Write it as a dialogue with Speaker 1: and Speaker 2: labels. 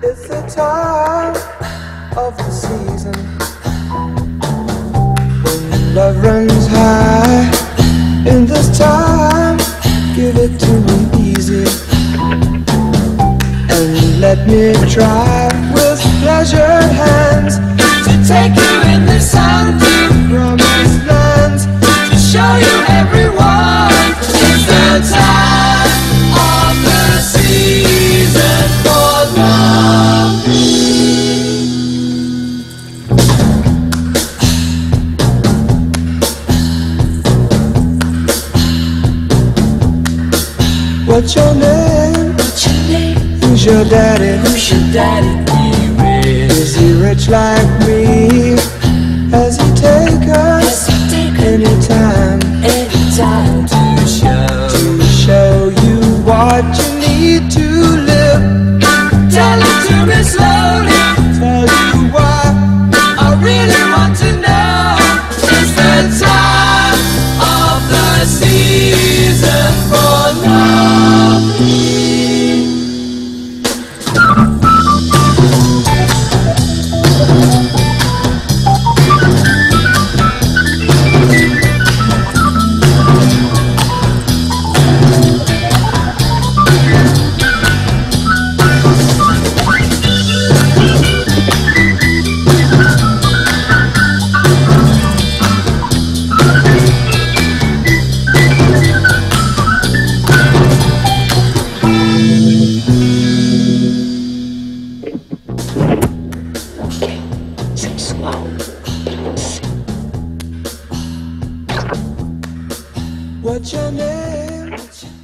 Speaker 1: It's the time of the season when love runs high. In this time, give it to me easy and let me try with pleasured hands to take it. What's your name?
Speaker 2: What's your name?
Speaker 1: Who's your daddy?
Speaker 2: Who's your daddy?
Speaker 1: Is he rich like me?
Speaker 2: Tell it to me slowly.
Speaker 1: What's your name?